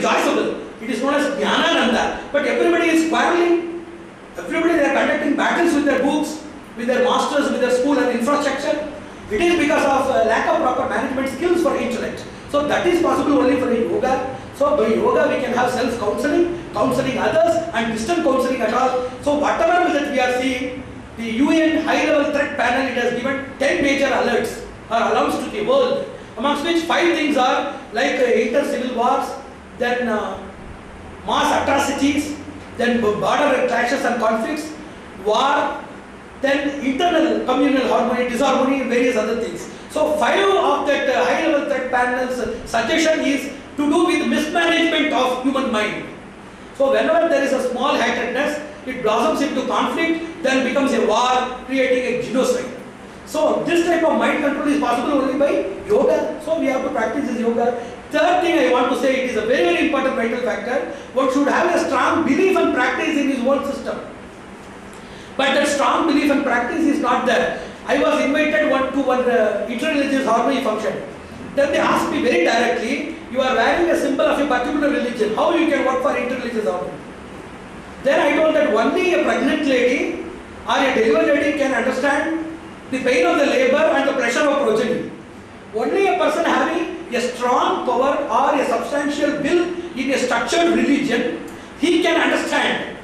rejoiceable. It is known as Jnanananda. But everybody is quarreling. Everybody they are conducting battles with their books, with their masters, with their school and infrastructure. It is because of uh, lack of proper management skills for intellect. So that is possible only for yoga. So by yoga we can have self-counseling, counseling others and distant counseling at all. So whatever that we are seeing, the UN high-level threat panel it has given 10 major alerts or alarms to the world, amongst which five things are like uh, inter-civil wars, then uh, mass atrocities, then border clashes and conflicts, war, then internal communal harmony, disharmony, various other things. So five of that uh, high-level threat panel's uh, suggestion is to do with mismanagement of human mind. So whenever there is a small hatredness, it blossoms into conflict, then becomes a war, creating a genocide. So this type of mind control is possible only by yoga. So we have to practice this yoga. Third thing I want to say, it is a very, very important vital factor. One should have a strong belief and practice in his own system. But that strong belief and practice is not there. I was invited one to one uh, interreligious harmony function. Then they asked me very directly, you are wearing a symbol of a particular religion, how you can work for interreligious harmony? Then I told that only a pregnant lady or a delivered lady can understand the pain of the labor and the pressure of progeny. Only a person having a strong power or a substantial will in a structured religion, he can understand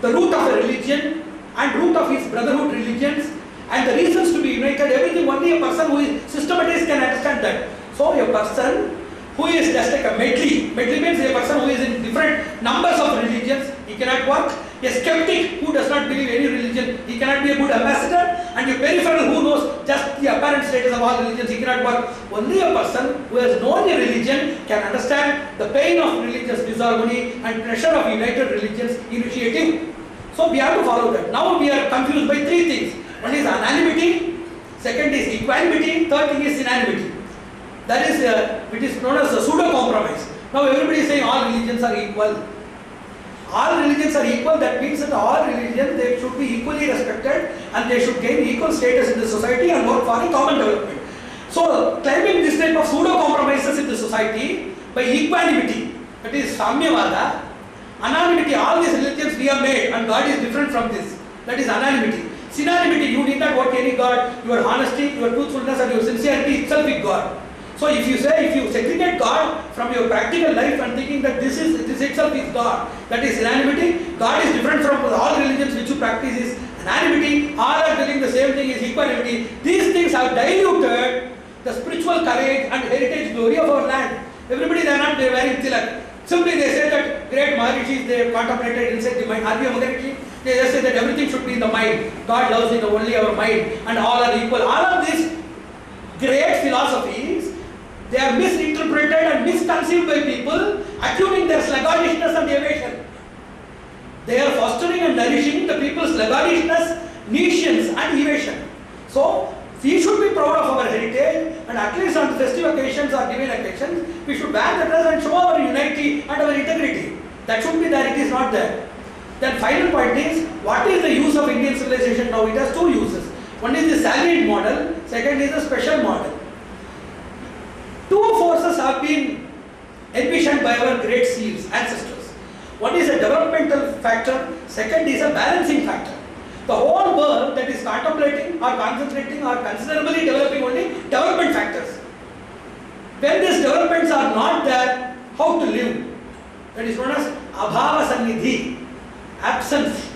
the root of a religion and root of his brotherhood religions and the reasons to be united, everything only a person who is systematized can understand that. So a person who is just like a medley, medley means a person who is in different numbers of religions, he cannot work. A skeptic who does not believe any religion, he cannot be a good ambassador. And a peripheral who knows just the apparent status of all religions, he cannot work. Only a person who has known a religion can understand the pain of religious disharmony and pressure of united religions initiative. So we have to follow that. Now we are confused by three things. One is anonymity, second is equanimity, third thing is synonymity. That is, uh, it is known as a pseudo compromise. Now everybody is saying all religions are equal. All religions are equal, that means that all religions they should be equally respected and they should gain equal status in the society and work for a common development. So claiming this type of pseudo compromises in the society by equanimity, that is Samyavada, anonymity, all these religions we have made and God is different from this. That is anonymity. Synonymity, you need not work any God, your honesty, your truthfulness and your sincerity itself is God. So if you say, if you segregate God from your practical life and thinking that this is this itself is God, that is anonymity, God is different from all religions which you practice is anonymity, all are telling the same thing is equanimity. These things have diluted the spiritual courage and heritage glory of our land. Everybody they are not wearing tilak. Simply they say that great Maharishis they contemplated inside the mind. Arya Maharishi, they just say that everything should be in the mind. God loves in only our mind and all are equal. All of these great philosophies they are misinterpreted and misconceived by people, accusing their sluggishness and evasion. They are fostering and nourishing the people's sluggishness, nescience and evasion. So, we should be proud of our heritage and at least on festive occasions or divine occasions, we should wear the dress and show our unity and our integrity. That should be there, it is not there. Then final point is, what is the use of Indian civilization now? It has two uses. One is the salaried model, second is the special model. Have been envisioned by our great seers, ancestors. One is a developmental factor, second is a balancing factor. The whole world that is contemplating or concentrating or considerably developing only development factors. When these developments are not there, how to live? That is known as abhava sannidhi, absence.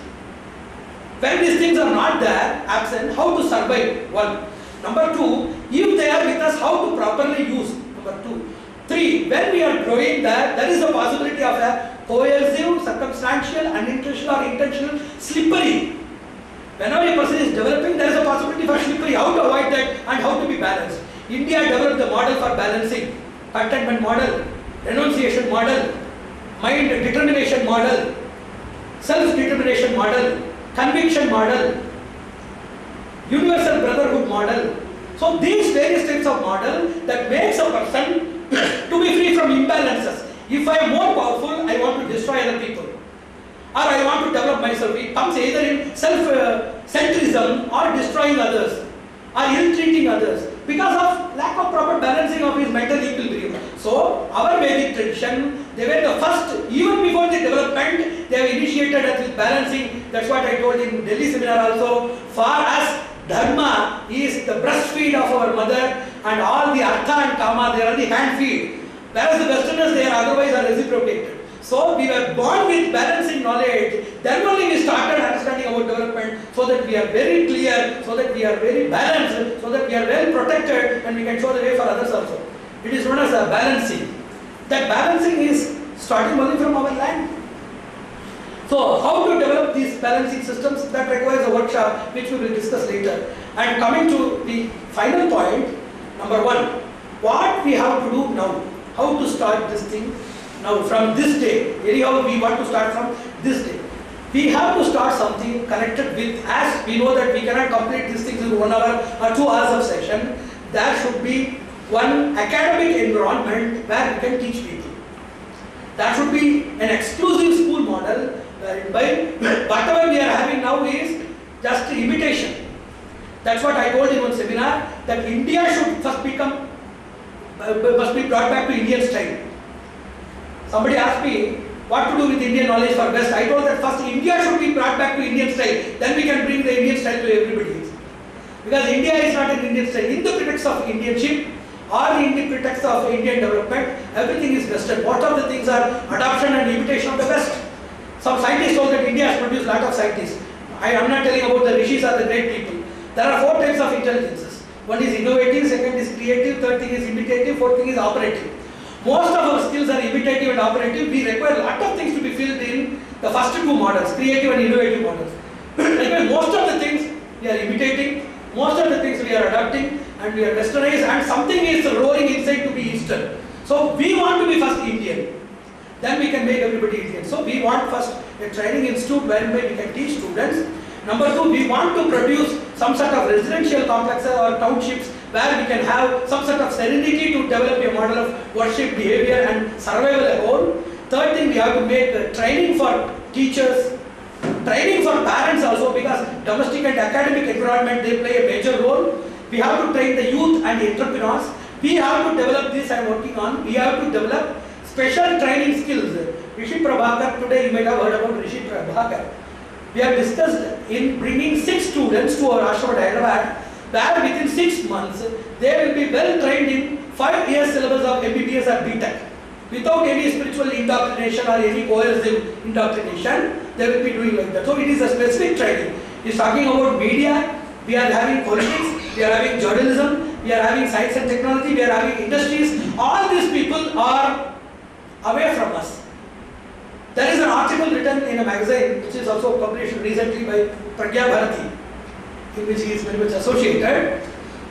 When these things are not there, absent, how to survive? One. Number two, if they are with us, how to properly use? Number two. Three, when we are growing there, there is a possibility of a coercive, circumstantial, unintentional or intentional slippery. Whenever a person is developing, there is a possibility for slippery. How to avoid that and how to be balanced. India developed the model for balancing, contentment model, renunciation model, mind determination model, self-determination model, conviction model, universal brotherhood model. So these various types of model that makes a person to be free from imbalances. If I am more powerful, I want to destroy other people. Or I want to develop myself. It comes either in self-centrism uh, or destroying others. Or ill-treating others. Because of lack of proper balancing of his mental equilibrium. So, our Vedic tradition, they were the first, even before the development, they have initiated us with balancing. That's what I told in Delhi seminar also. For us, Dharma is the breastfeed of our mother and all the artha and kama, they are the hand feed. Whereas the Westerners, they are otherwise are reciprocated. So we were born with balancing knowledge. Then only we started understanding about development so that we are very clear, so that we are very balanced, so that we are well protected and we can show the way for others also. It is known as a balancing. That balancing is starting only from our land. So how to develop these balancing systems that requires a workshop which we will discuss later. And coming to the final point, number one, what we have to do now, how to start this thing now from this day, anyhow we want to start from this day. We have to start something connected with, as we know that we cannot complete these things in one hour or two hours of session, there should be one academic environment where we can teach people. That should be an exclusive school model whereby whatever we are having now is just imitation. That's what I told in one seminar that India should first become uh, must be brought back to Indian style. Somebody asked me what to do with Indian knowledge for best. I told that first India should be brought back to Indian style. Then we can bring the Indian style to everybody. Because India is not an Indian style. In the pretext of Indianship or in the pretext of Indian development, everything is Western. What are the things are adoption and imitation of the West. Some scientists told that India has produced a lot of scientists. I am not telling about the rishis or the great people. There are four types of intelligences. One is innovative, second is creative, third thing is imitative, fourth thing is operative. Most of our skills are imitative and operative. We require a lot of things to be filled in the first two models, creative and innovative models. Anyway, most of the things we are imitating, most of the things we are adapting and we are westernized, and something is roaring inside to be Eastern. So we want to be first Indian. Then we can make everybody Indian. So we want first a training institute whereby we can teach students. Number two, we want to produce some sort of residential complexes or townships where we can have some sort of serenity to develop a model of worship, behavior and survival at home. Third thing, we have to make training for teachers, training for parents also because domestic and academic environment, they play a major role. We have to train the youth and entrepreneurs. We have to develop this I am working on. We have to develop special training skills. Rishi Prabhakar, today you might have heard about Rishi Prabhakar. We have discussed in bringing six students to our Ashram Hyderabad where within six months they will be well trained in five years syllabus of MBBS or BTech without any spiritual indoctrination or any coercive indoctrination they will be doing like that. So it is a specific training. He is talking about media, we are having politics, we are having journalism, we are having science and technology, we are having industries. All these people are away from us. There is an article written in a magazine which is also published recently by Pragya Bharati in which he is very much associated.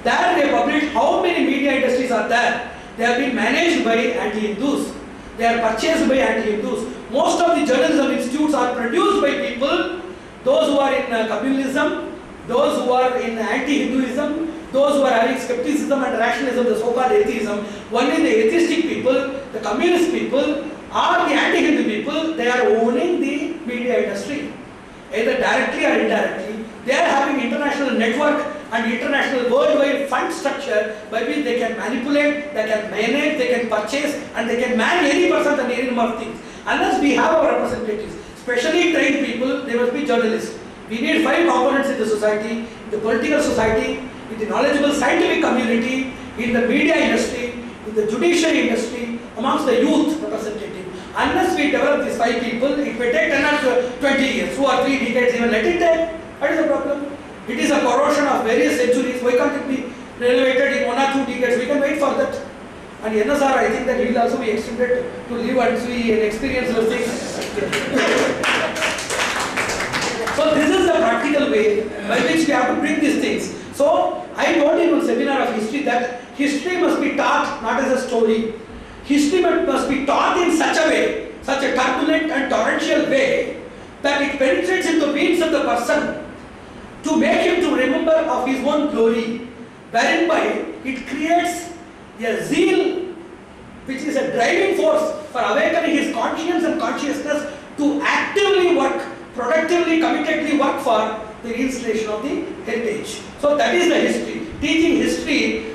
There they published how many media industries are there. They have been managed by anti-Hindus. They are purchased by anti-Hindus. Most of the journalism institutes are produced by people, those who are in uh, those who are in anti-Hinduism, those who are having skepticism and rationalism, the so-called atheism. Only the atheistic people, the communist people, or the anti-Hindu people, they are owning the media industry, either directly or indirectly. They are having international network and international worldwide fund structure by which they can manipulate, they can manage, they can purchase, and they can man any person and any number of things. Unless we have our representatives, specially trained people, they must be journalists. We need five components in the society, in the political society, in the knowledgeable scientific community, in the media industry, in the judiciary industry, amongst the youth representative. Unless we develop these five people, it may take 10 or 20 years, two or three decades, even let it take. What is the problem? It is a corrosion of various centuries. Why can't it be renovated in one or two decades? We can wait for that. And NSR, I think that he will also be extended to live and see and experience those things. So this is the practical way by which we have to bring these things. So I told in one seminar of history that history must be taught not as a story. History must be taught in such a way, such a turbulent and torrential way that it penetrates into the veins of the person to make him to remember of his own glory, wherein by it creates a zeal which is a driving force for awakening his conscience and consciousness to actively work, productively, committedly work for the reinstallation of the heritage. So that is the history. Teaching history